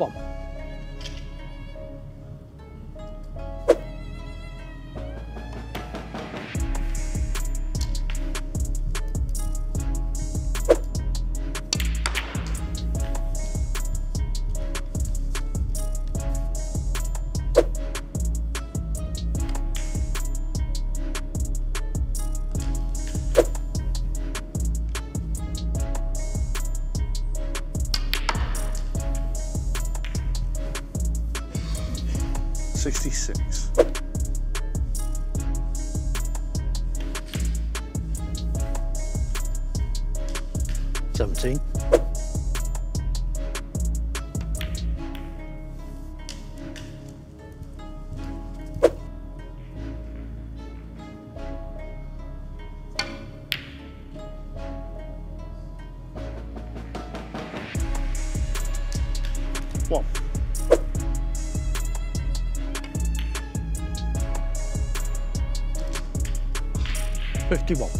报告。66. Seventeen. One. Fifty-one.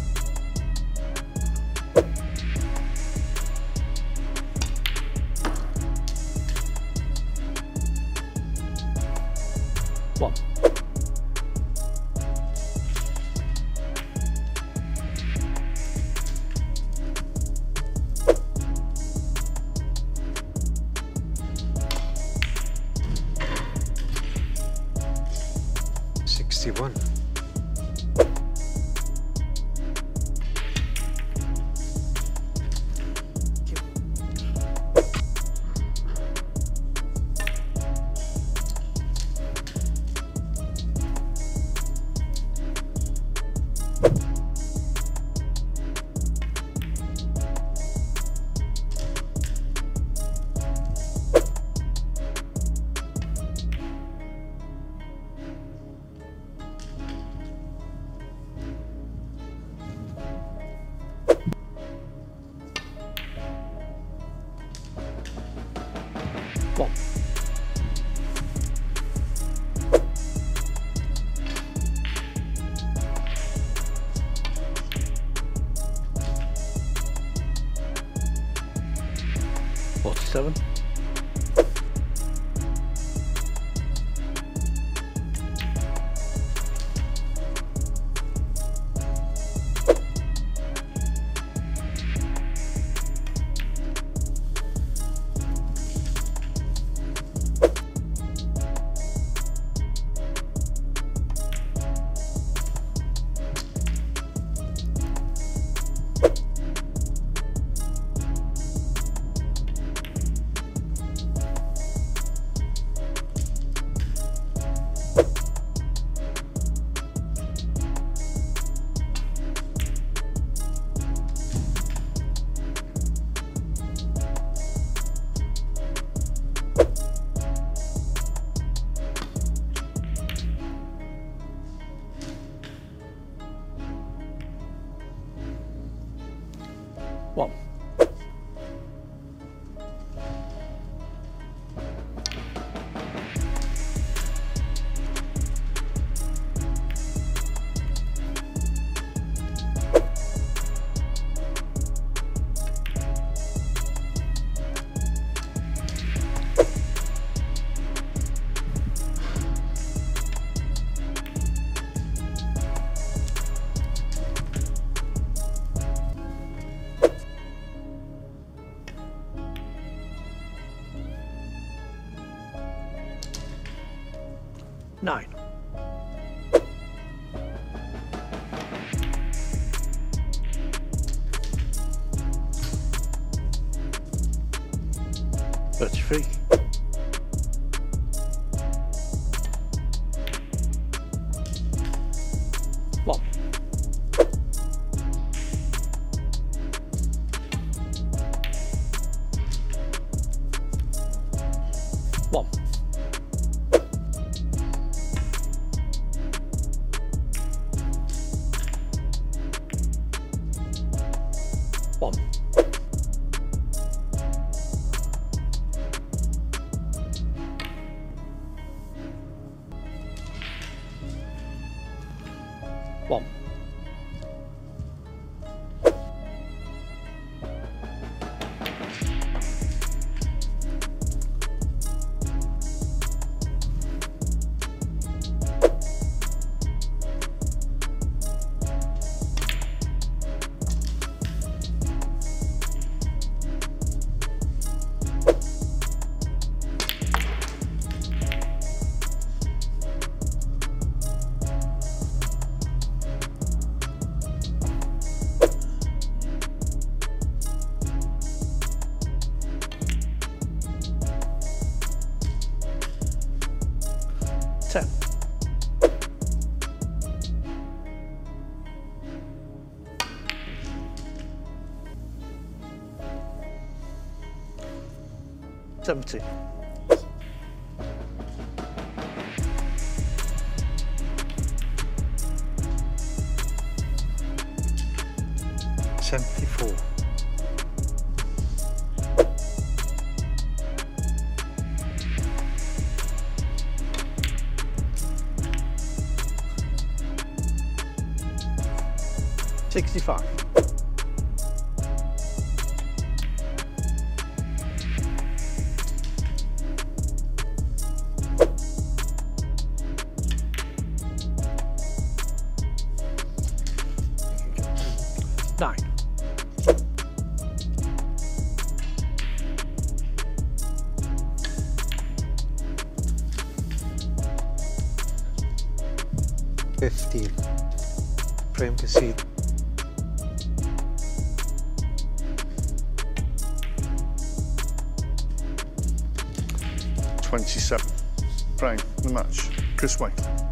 One. Sixty-one. One. Forty-seven. Nine. 广 better. Seventy. Seventy-four. 65. Nine. Fifteen. Frame to seat. 27. Brian, the match. Chris White.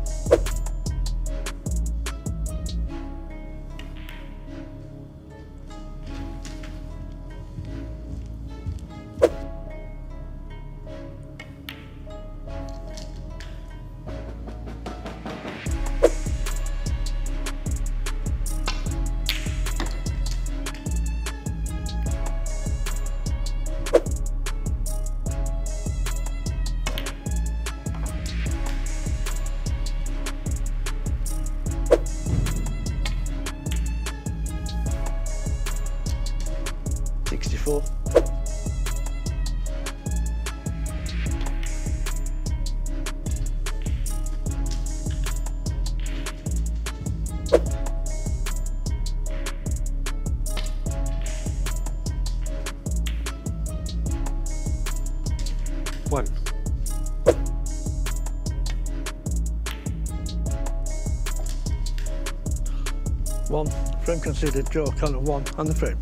Sixty-four. One. One. Frame considered, draw colour one on the frame.